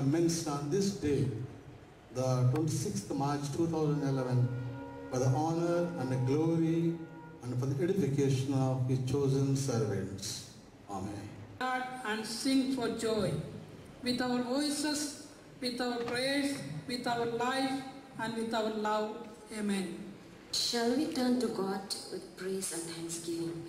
commenced on this day, the 26th March 2011, for the honor and the glory and for the edification of His chosen servants. Amen. God and sing for joy with our voices, with our prayers, with our life, and with our love. Amen. Shall we turn to God with praise and thanksgiving?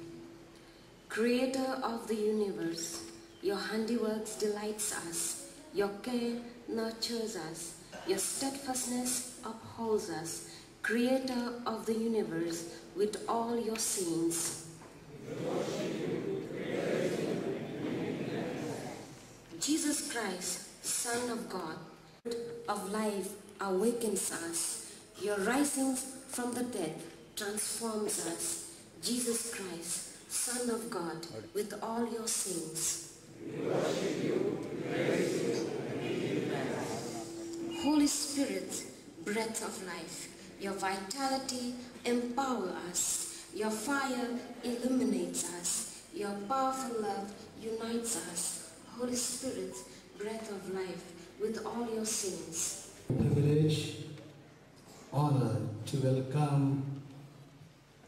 Creator of the universe, your handiworks delights us, your care nurtures us, your steadfastness upholds us. Creator of the universe, with all your saints. Jesus Christ, Son of God, of life awakens us. Your rising from the dead transforms us. Jesus Christ, Son of God, with all your saints. Holy Spirit, breath of life, your vitality empower us. Your fire illuminates us. Your powerful love unites us. Holy Spirit, breath of life, with all your saints. privilege, honor to welcome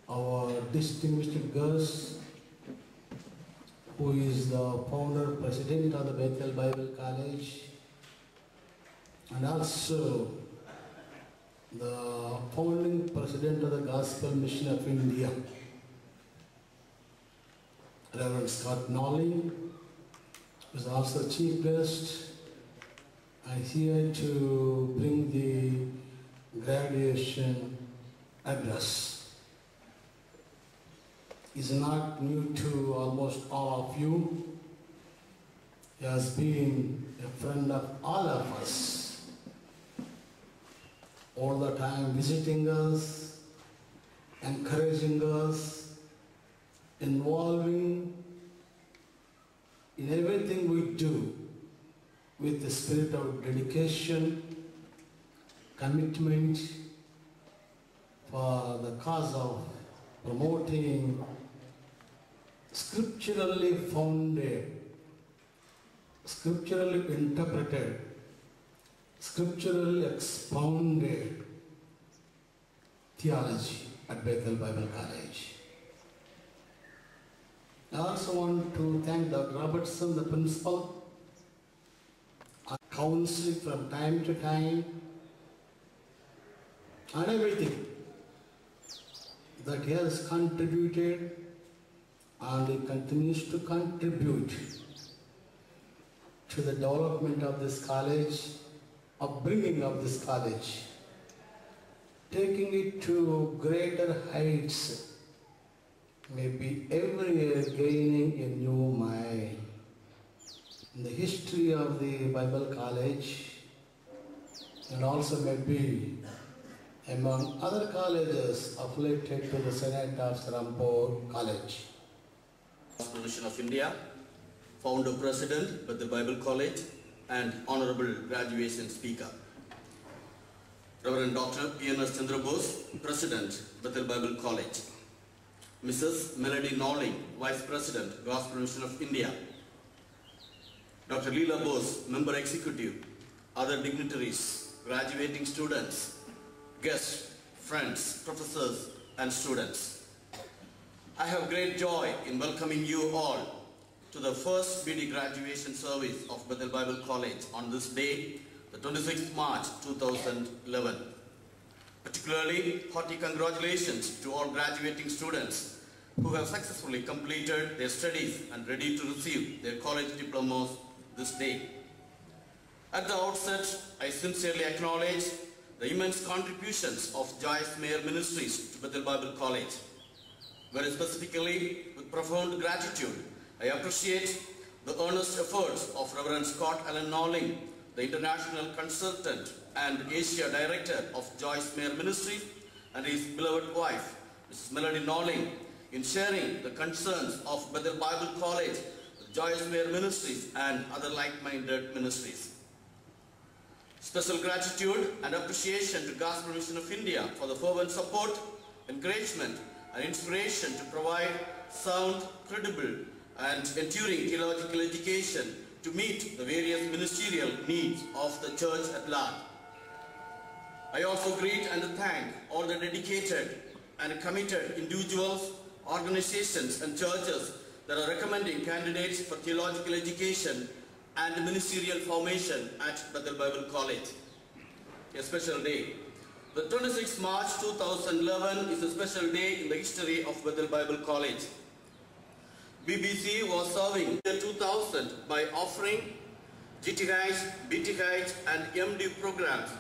our distinguished guest, who is the founder, president of the Bethel Bible College, and also the founding president of the Gospel Mission of India, Reverend Scott Nolly, who is also chief guest I'm here to bring the graduation address. Is not new to almost all of you. He has been a friend of all of us. All the time visiting us, encouraging us, involving in everything we do with the spirit of dedication, commitment for the cause of promoting scripturally founded, scripturally interpreted, scripturally expounded theology at Bethel Bible College. I also want to thank Dr. Robertson, the principal, our counseling from time to time and everything that he has contributed and he continues to contribute to the development of this college, upbringing of this college, taking it to greater heights, maybe every year gaining a new mind in the history of the Bible College and also maybe among other colleges affiliated to the Senate of Serampore College. Mission of India, founder president Bethel Bible College and honorable graduation speaker. Reverend Dr. P.N.S. Chandra Bose, President Bethel Bible College. Mrs. Melody Nolling, Vice President, Gospel Mission of India. Dr. Leela Bose, Member Executive, other dignitaries, graduating students, guests, friends, professors and students. I have great joy in welcoming you all to the first BD graduation service of Bethel Bible College on this day, the 26th March 2011. Particularly, hearty congratulations to all graduating students who have successfully completed their studies and ready to receive their college diplomas this day. At the outset, I sincerely acknowledge the immense contributions of Joyce Meyer Ministries to Bethel Bible College. Very specifically, with profound gratitude, I appreciate the earnest efforts of Reverend Scott Allen Nolling, the international consultant and Asia director of Joyce Meyer Ministries, and his beloved wife, Mrs. Melody Nolling, in sharing the concerns of Bethel Bible College, Joyce Meyer Ministries, and other like-minded ministries. Special gratitude and appreciation to Gospel Mission of India for the fervent support, encouragement, and inspiration to provide sound, credible, and enduring theological education to meet the various ministerial needs of the church at large. I also greet and thank all the dedicated and committed individuals, organizations and churches that are recommending candidates for theological education and ministerial formation at Bethel Bible College. A special day. The 26th March 2011 is a special day in the history of Bethel Bible College. BBC was serving the 2000 by offering GTH, BTH and MD programs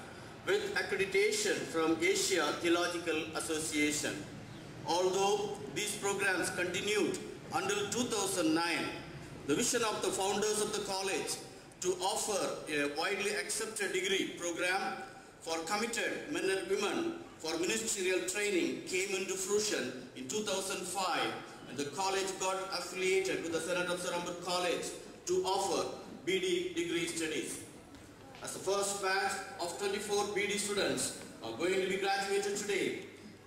with accreditation from Asia Theological Association. Although these programs continued until 2009, the vision of the founders of the college to offer a widely accepted degree program for committed men and women for ministerial training came into fruition in 2005 and the college got affiliated with the Senate of Serampore College to offer BD degree studies. As the first batch of 24 BD students are going to be graduated today,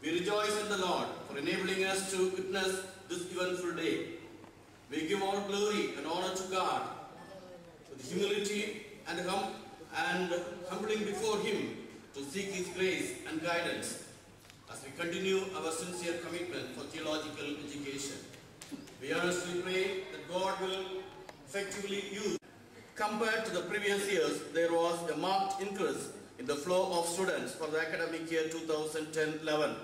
we rejoice in the Lord for enabling us to witness this eventful day. We give all glory and honor to God with humility and, hum- and humbling before Him to seek His grace and guidance as we continue our sincere commitment for theological education. We earnestly pray that God will effectively use. Compared to the previous years, there was a marked increase in the flow of students for the academic year 2010-11.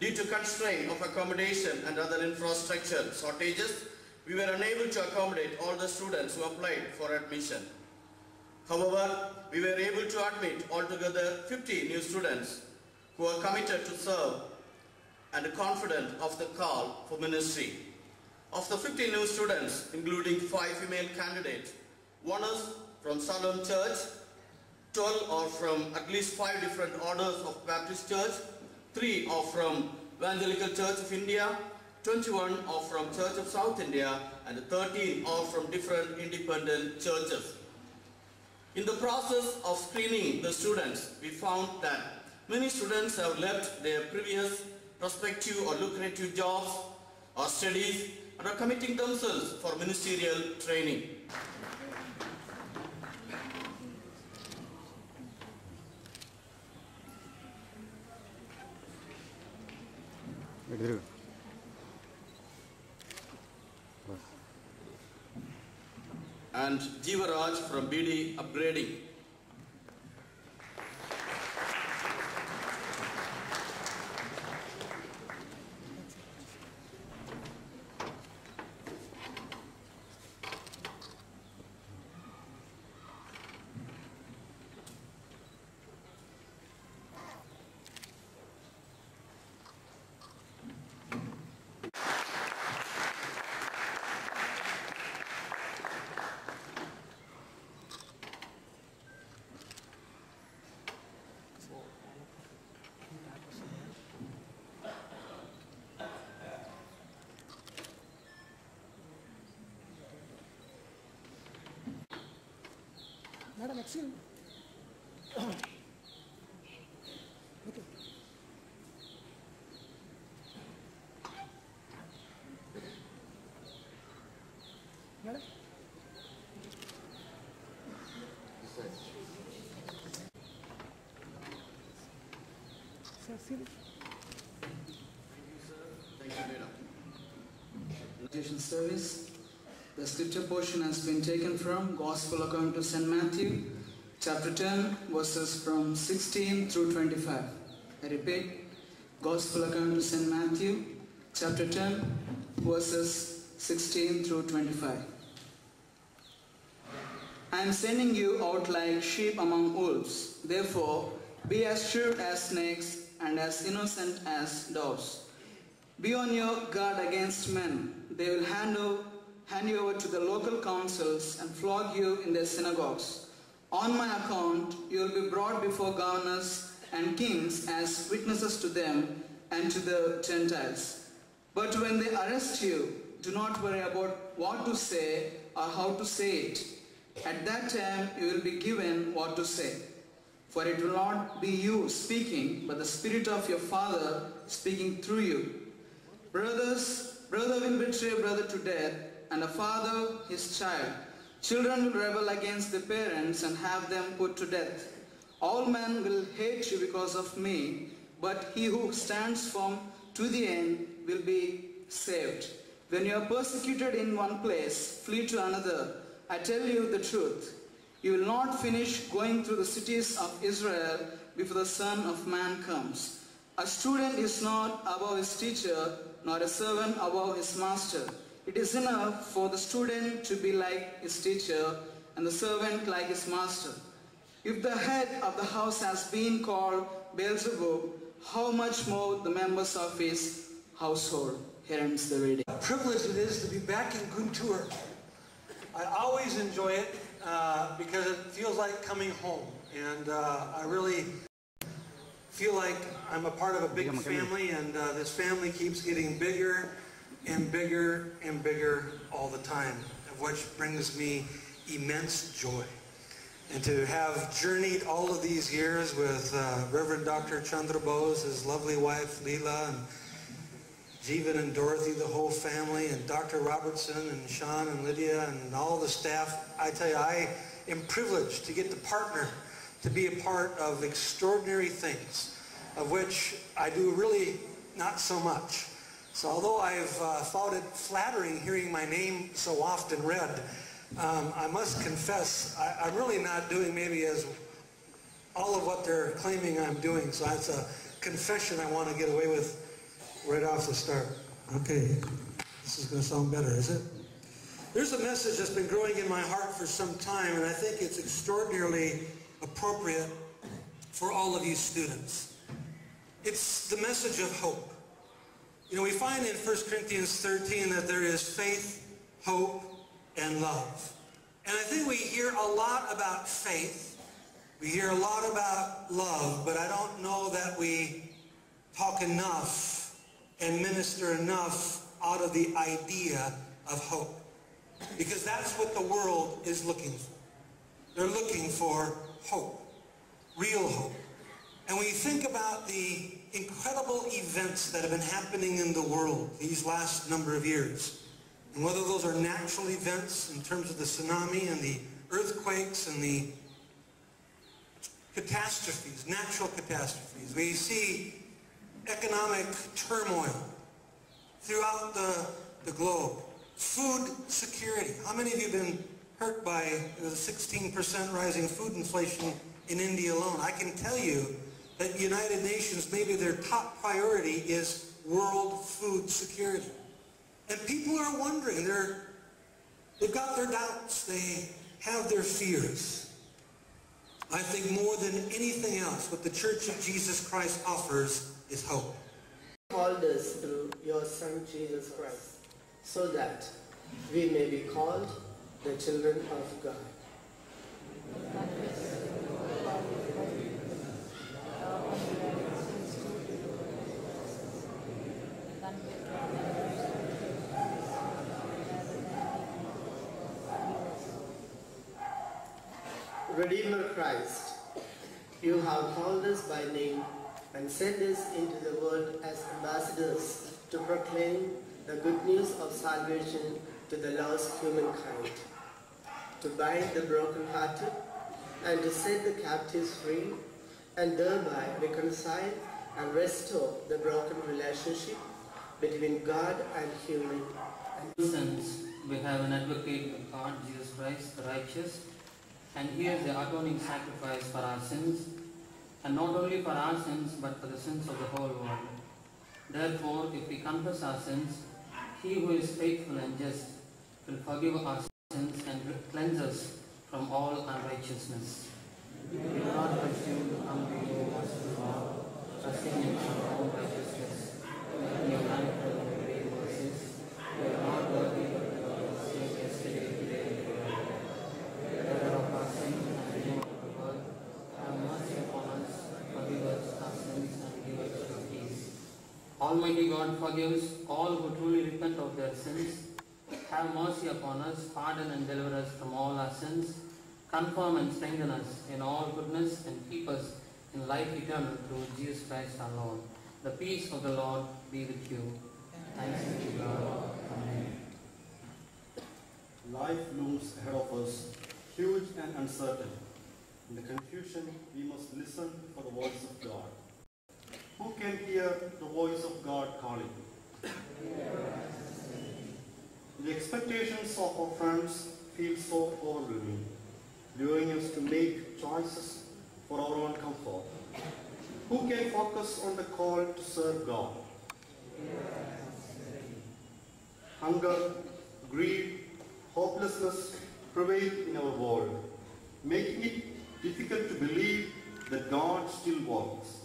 Due to constraint of accommodation and other infrastructure shortages, we were unable to accommodate all the students who applied for admission. However, we were able to admit altogether 50 new students who are committed to serve and confident of the call for ministry. Of the 50 new students, including five female candidates, one is from Salem Church, 12 are from at least five different orders of Baptist Church, three are from Evangelical Church of India, 21 are from Church of South India, and 13 are from different independent churches. In the process of screening the students, we found that many students have left their previous prospective or lucrative jobs or studies and are committing themselves for ministerial training. Thank you. And Jivaraj from BD Upgrading. Madam, excuse me. Okay. Madam? Sir, see this? Thank you, Madam. Meditation service. The scripture portion has been taken from Gospel according to St. Matthew, chapter 10, verses from 16 through 25. I repeat, Gospel according to St. Matthew, chapter 10, verses 16 through 25. I am sending you out like sheep among wolves. Therefore, be as shrewd as snakes and as innocent as doves. Be on your guard against men. They will hand, o- hand you over to the local councils and flog you in their synagogues. On my account, you will be brought before governors and kings as witnesses to them and to the Gentiles. But when they arrest you, do not worry about what to say or how to say it. At that time, you will be given what to say. For it will not be you speaking, but the Spirit of your Father speaking through you. Brothers, brother will betray brother to death, and a father his child. Children will rebel against their parents and have them put to death. All men will hate you because of me, but he who stands firm to the end will be saved. When you are persecuted in one place, flee to another. I tell you the truth. You will not finish going through the cities of Israel before the Son of Man comes. A student is not above his teacher, nor a servant above his master. It is enough for the student to be like his teacher, and the servant like his master. If the head of the house has been called Beelzebub, how much more the members of his household? Here ends the reading. A privilege it is to be back in Guntur. I always enjoy it uh, because it feels like coming home. And uh, I really feel like I'm a part of a big family and uh, this family keeps getting bigger and bigger and bigger all the time, which brings me immense joy. And to have journeyed all of these years with uh, Reverend Dr. Chandra Bose, his lovely wife Leela, and Jeevan and Dorothy, the whole family, and Dr. Robertson and Sean and Lydia and all the staff. I tell you, I am privileged to get to partner, to be a part of extraordinary things, of which I do really not so much. So although I've uh, found it flattering hearing my name so often read, um, I must confess I, I'm really not doing maybe as all of what they're claiming I'm doing. So that's a confession I want to get away with right off the start. Okay, this is going to sound better, is it? There's a message that's been growing in my heart for some time, and I think it's extraordinarily appropriate for all of you students. It's the message of hope. You know, we find in 1 Corinthians 13 that there is faith, hope, and love. And I think we hear a lot about faith. We hear a lot about love, but I don't know that we talk enough and minister enough out of the idea of hope. Because that's what the world is looking for. They're looking for hope, real hope. And when you think about the incredible events that have been happening in the world these last number of years, and whether those are natural events in terms of the tsunami and the earthquakes and the catastrophes, natural catastrophes, we see economic turmoil throughout the, the globe. Food security. How many of you have been hurt by the 16% rising food inflation in India alone? I can tell you that United Nations, maybe their top priority is world food security. And people are wondering, they're, they've got their doubts, they have their fears. I think more than anything else, what the Church of Jesus Christ offers is hope. called us through your Son Jesus Christ, so that we may be called the children of God. Christ, you have called us by name and sent us into the world as ambassadors to proclaim the good news of salvation to the lost humankind, to bind the brokenhearted and to set the captives free and thereby reconcile and restore the broken relationship between God and human. Since we have an advocate with God, Jesus Christ, the righteous, and he is the atoning sacrifice for our sins, and not only for our sins, but for the sins of the whole world. Therefore, if we confess our sins, he who is faithful and just will forgive our sins and cleanse us from all unrighteousness. We do not presume to come to you, trusting in our own righteousness, in your manifold mercies. We are not worthy of your save yesterday, today, and forever. Bearer of our sin and Redeemer of the world, have mercy upon us, forgive us our sins, and give us your peace. Almighty God forgives all who truly repent of their sins. Have mercy upon us, pardon and deliver us from all our sins, confirm and strengthen us in all goodness, and keep us in life eternal through Jesus Christ our Lord. The peace of the Lord be with you. Thanks be to God. Amen. Life looms ahead of us, huge and uncertain. In the confusion, we must listen for the voice of God. Who can hear the voice of God calling? The expectations of our friends feel so overwhelming, luring us to make choices for our own comfort. Who can focus on the call to serve God? Hunger, greed, hopelessness prevail in our world, making it difficult to believe that God still works.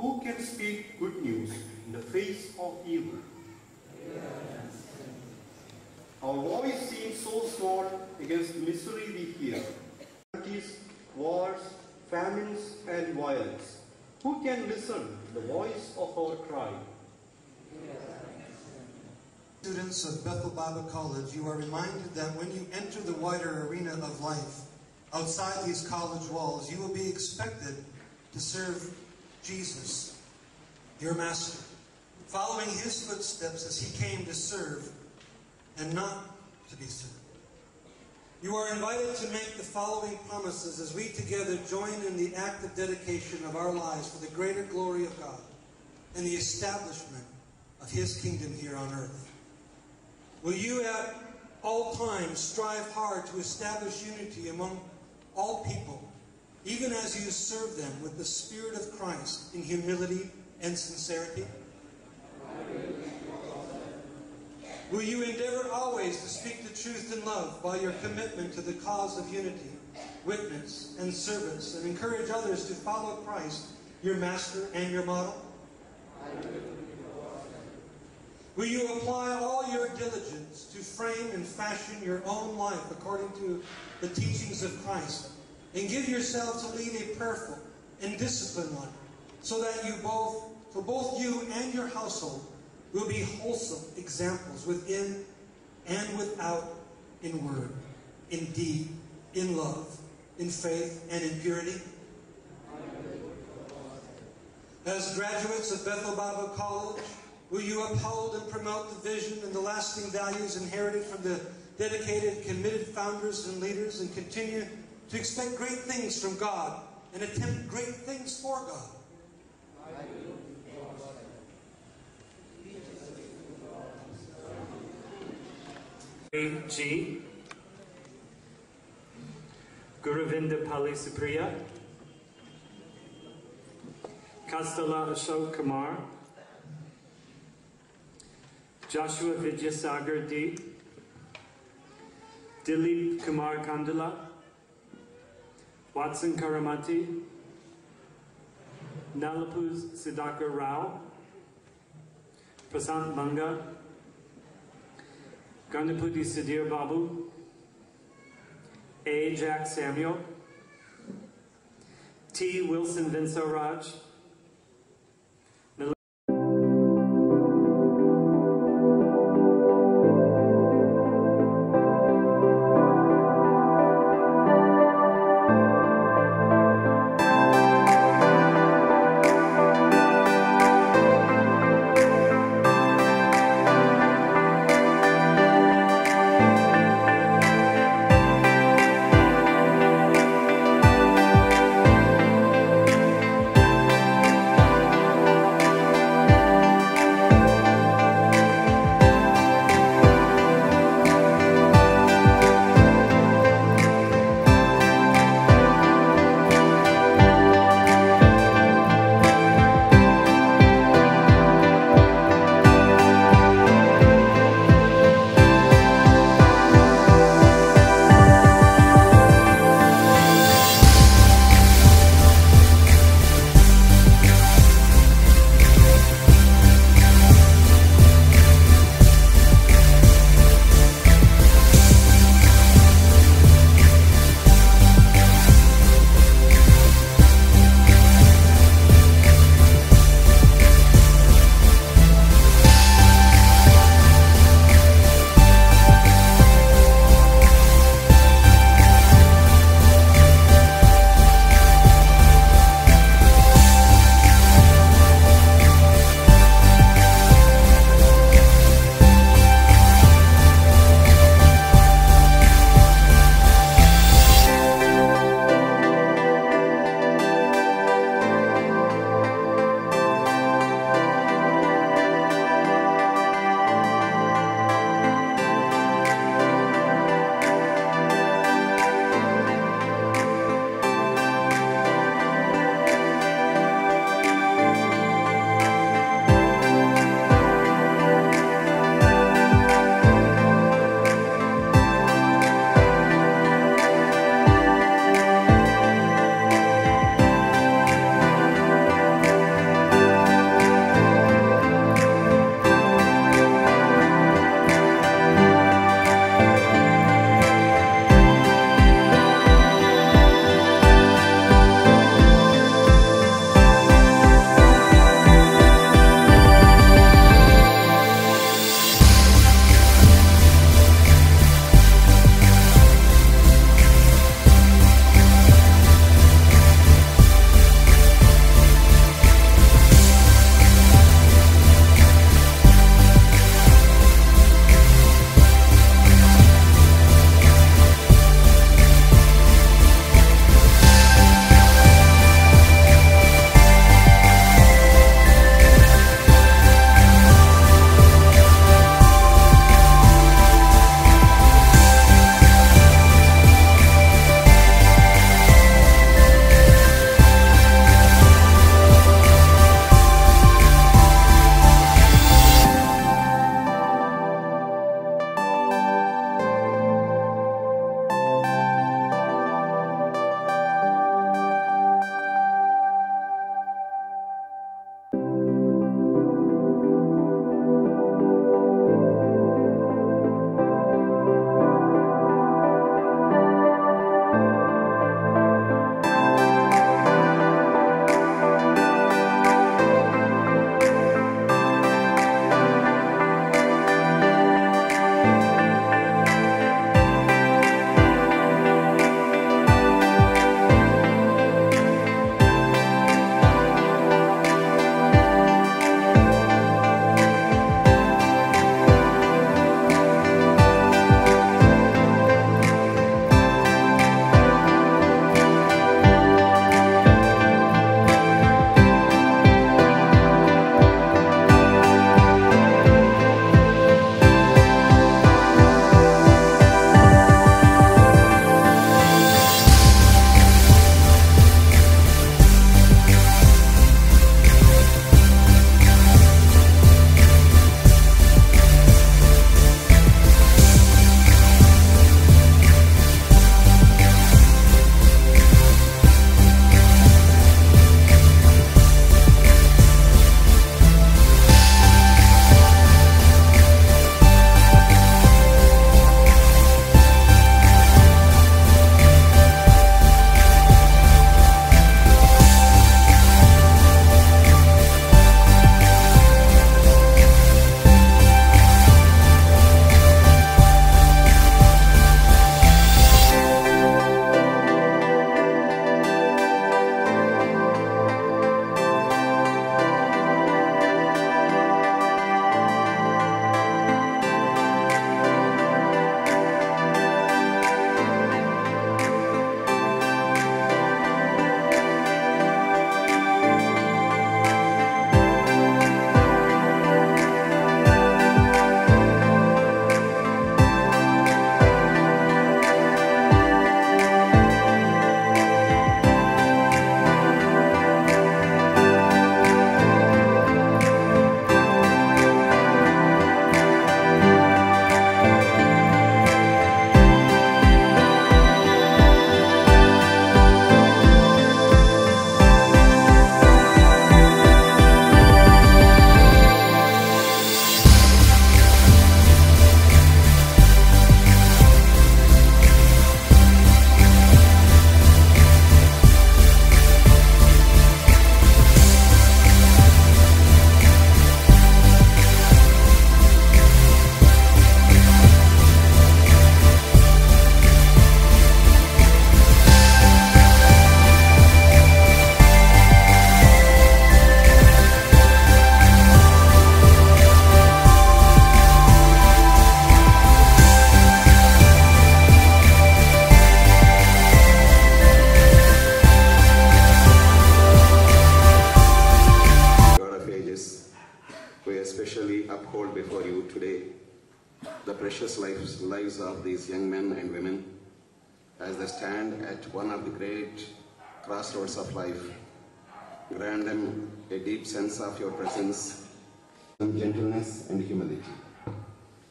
Who can speak good news in the face of evil? Our voice seems so small against misery we hear. Wars, famines, and violence. Who can listen to the voice of our cry? Students of Bethel Bible College, you are reminded that when you enter the wider arena of life, outside these college walls, you will be expected to serve Jesus, your Master, following his footsteps as he came to serve and not to be served. You are invited to make the following promises as we together join in the act of dedication of our lives for the greater glory of God and the establishment of his kingdom here on earth. Will you at all times strive hard to establish unity among all people, even as you serve them with the Spirit of Christ in humility and sincerity? Will you endeavor always to speak the truth in love by your commitment to the cause of unity, witness, and service, and encourage others to follow Christ, your master and your model? Will you apply all your diligence to frame and fashion your own life according to the teachings of Christ, and give yourself to lead a prayerful and disciplined life, so that you both, for both you and your household, will be wholesome examples within and without in word, in deed, in love, in faith, and in purity? As graduates of Bethel Bible College, will you uphold and promote the vision and the lasting values inherited from the dedicated, committed founders and leaders and continue to expect great things from God and attempt great things for God? G. Guruvinda Pali Supriya. Kastala Ashok Kumar. Joshua Vidyasagar D. Dilip Kumar Kandala. Watson Karamati. Nalapuz Siddhakar Rao. Prasant Manga. Gandaputi Sudhir Babu, A. Jack Samuel, T. Wilson Vinsaraj, of these young men and women as they stand at one of the great crossroads of life. Grant them a deep sense of your presence, some gentleness and humility.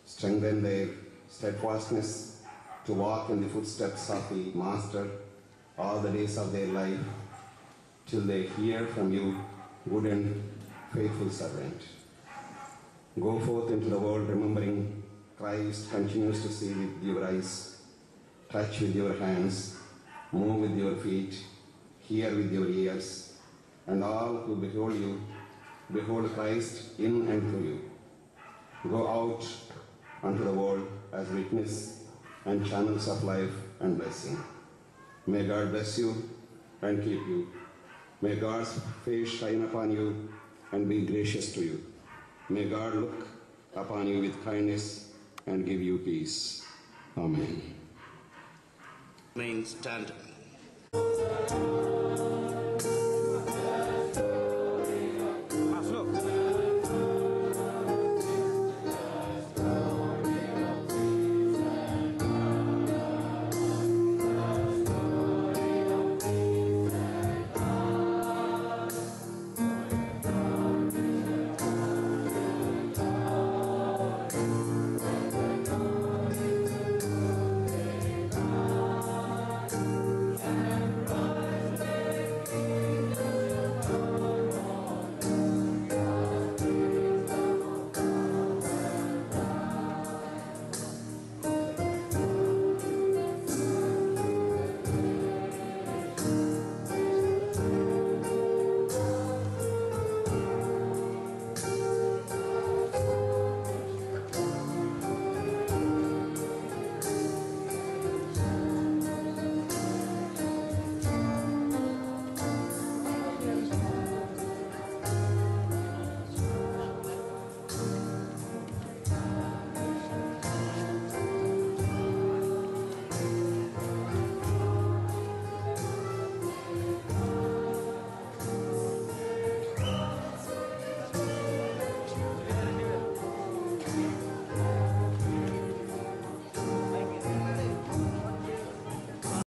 Strengthen their steadfastness to walk in the footsteps of the Master all the days of their life till they hear from you, good and faithful servant. Go forth into the world remembering Christ continues to see with your eyes, touch with your hands, move with your feet, hear with your ears, and all who behold you, behold Christ in and through you. Go out unto the world as witness and channels of life and blessing. May God bless you and keep you. May God's face shine upon you and be gracious to you. May God look upon you with kindness and give you peace. Amen. Remain stand.